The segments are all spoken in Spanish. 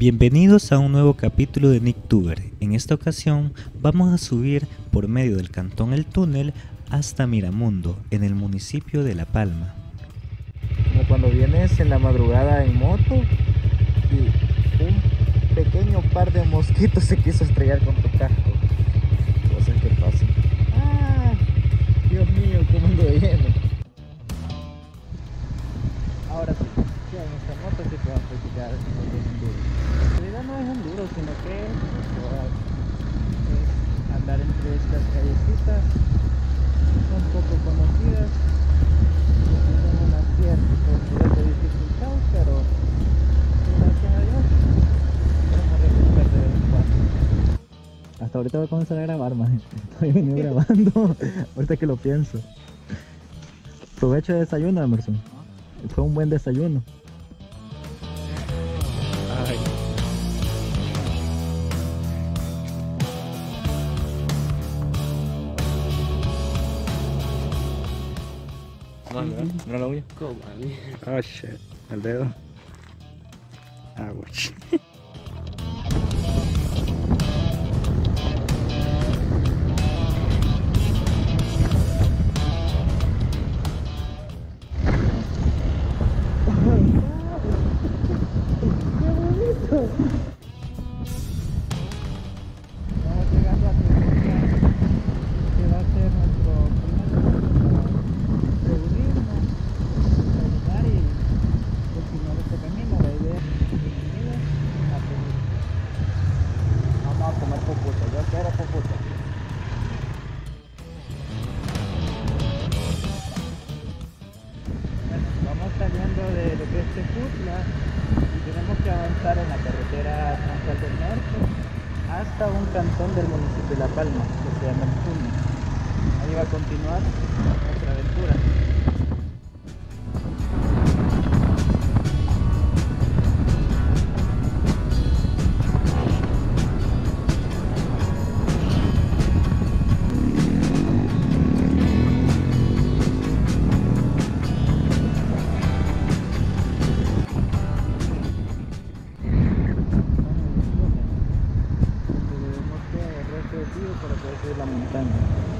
Bienvenidos a un nuevo capítulo de Nicktuber. En esta ocasión vamos a subir por medio del cantón El Túnel hasta Miramundo, en el municipio de La Palma. Como cuando vienes en la madrugada en moto y un pequeño par de mosquitos se quiso estrellar con tu casco. Ahorita voy a comenzar a grabar, más Estoy venido grabando, ahorita que lo pienso. Provecho de desayuno, Emerson. Fue un buen desayuno. No la uña. Oh shit, el dedo. Ouch. Ahí va a continuar nuestra aventura. Para poder subir la montaña.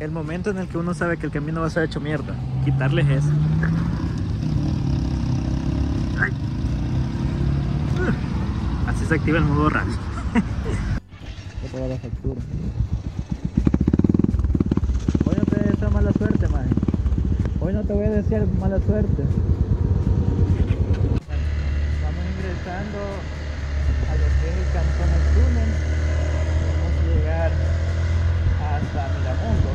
El momento en el que uno sabe que el camino va a ser hecho mierda, quitarles eso. Ay. Uh, Así se activa el modo pagar la factura. Hoy no te deseo mala suerte, man. Hoy no te voy a desear mala suerte. Vamos ingresando a lo que es el cantón El Túnel. Vamos a llegar hasta Miramundo,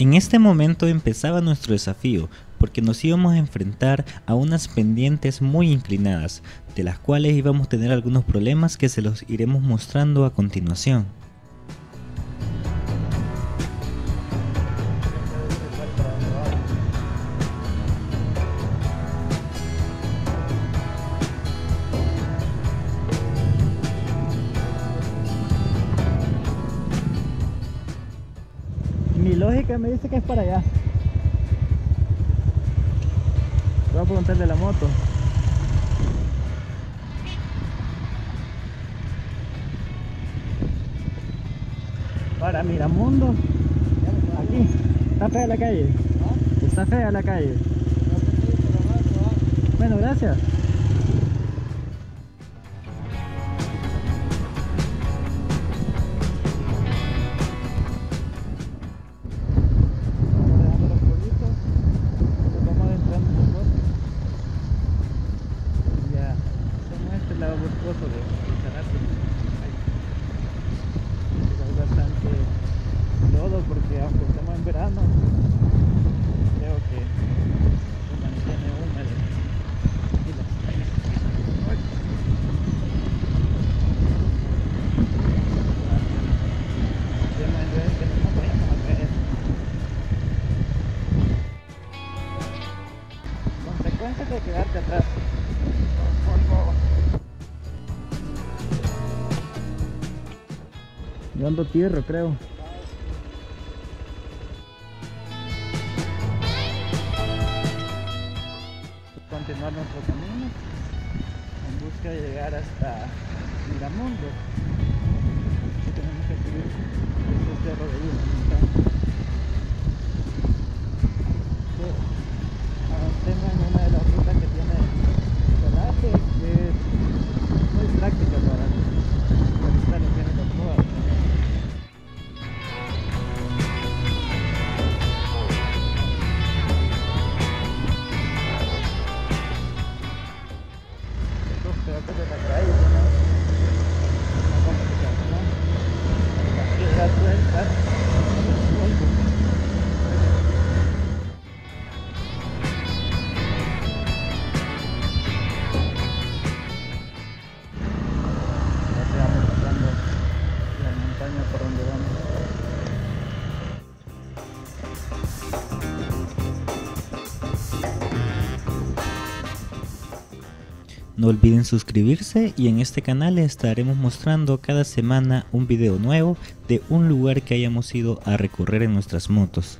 En este momento empezaba nuestro desafío, porque nos íbamos a enfrentar a unas pendientes muy inclinadas, de las cuales íbamos a tener algunos problemas que se los iremos mostrando a continuación. Lógica me dice que es para allá. Voy a preguntarle la moto. Para Miramundo. Aquí. Está fea la calle. Está fea la calle. Bueno, gracias. Tierra, creo. Continuar nuestro camino en busca de llegar hasta Miramundo. Tenemos que subir este cerro de. Que avancemos en una de las rutas que tiene Colaje, que es muy práctica para No olviden suscribirse y en este canal estaremos mostrando cada semana un video nuevo de un lugar que hayamos ido a recorrer en nuestras motos.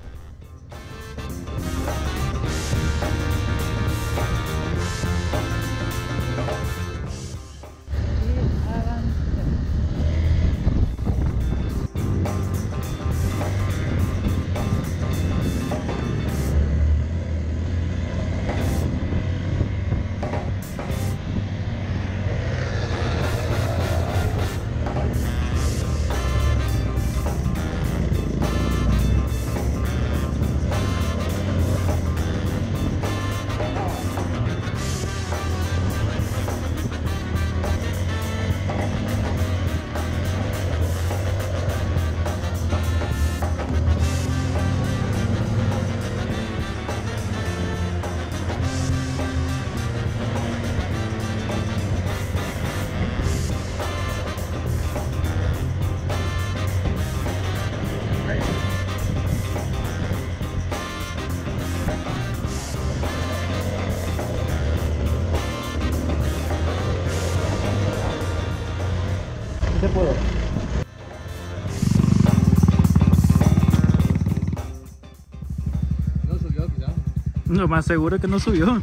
Más seguro que no subió.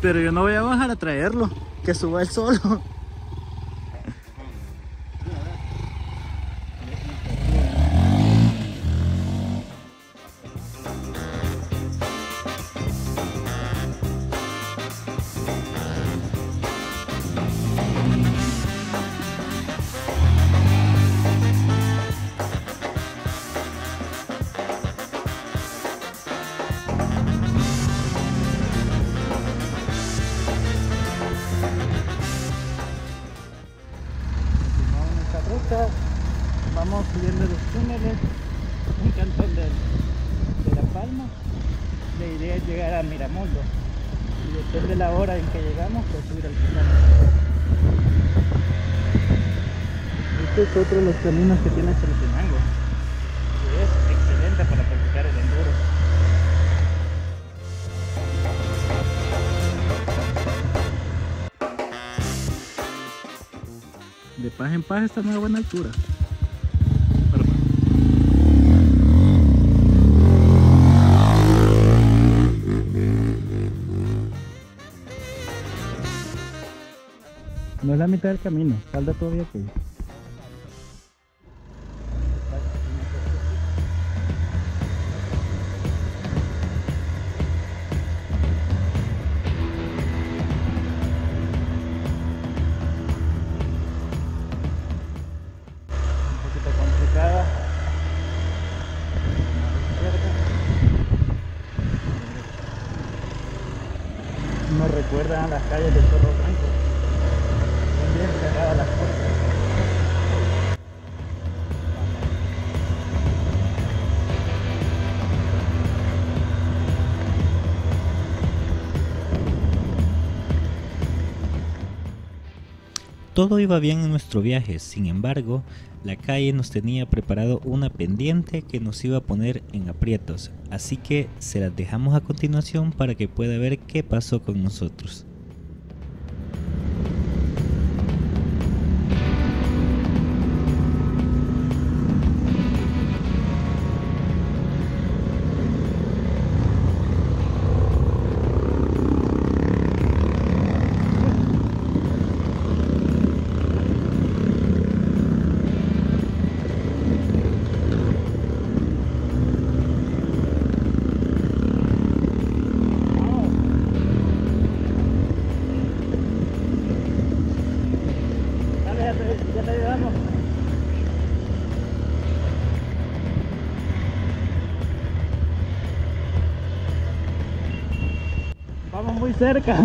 Pero yo no voy a bajar a traerlo. Que suba él solo. A Miramundo. Y depende de la hora en que llegamos, pues subir al final. Este es otro de los caminos que tiene Chalatenango. Y es excelente para practicar el enduro. De paz en paz está a buena altura. Es la mitad del camino, falta todavía que ir. Un poquito complicada. Me recuerda a las calles del Todo iba bien en nuestro viaje, sin embargo, la calle nos tenía preparado una pendiente que nos iba a poner en aprietos, así que se las dejamos a continuación para que pueda ver qué pasó con nosotros. Cerca.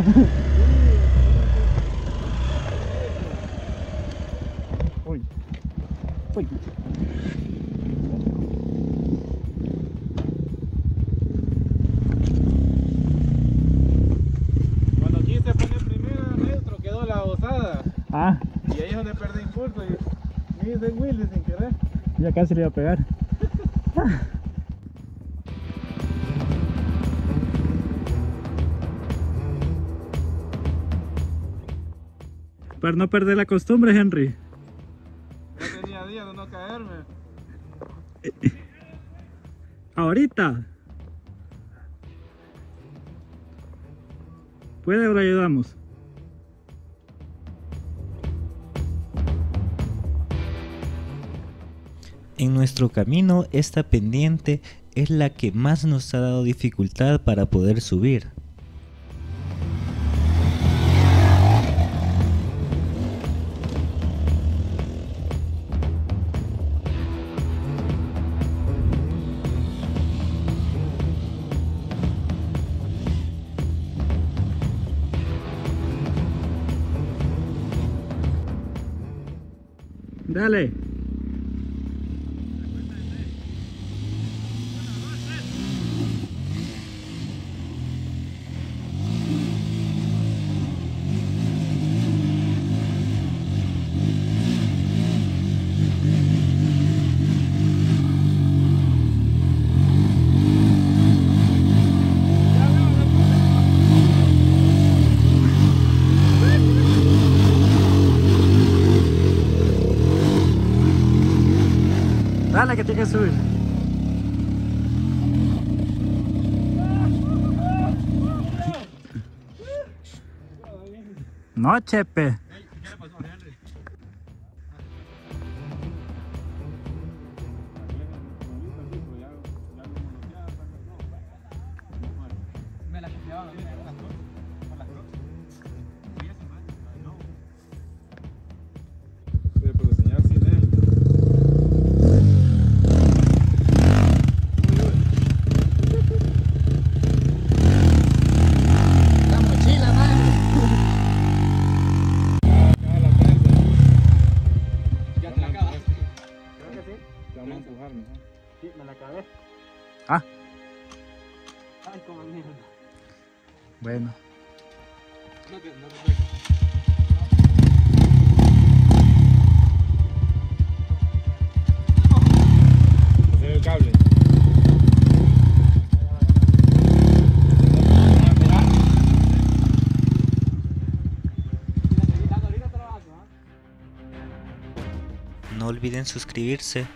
Uy. Uy. Cuando quise poner primera neutro quedó la osada Ah, y ahí es donde perdí impulso y me hice Willy sin querer. ya casi le iba a pegar. Para no perder la costumbre, Henry. Ya tenía días de no caerme. Ahorita. ¿Puede o le ayudamos? En nuestro camino, esta pendiente es la que más nos ha dado dificultad para poder subir. Dale. Dale que tiene que suscribirse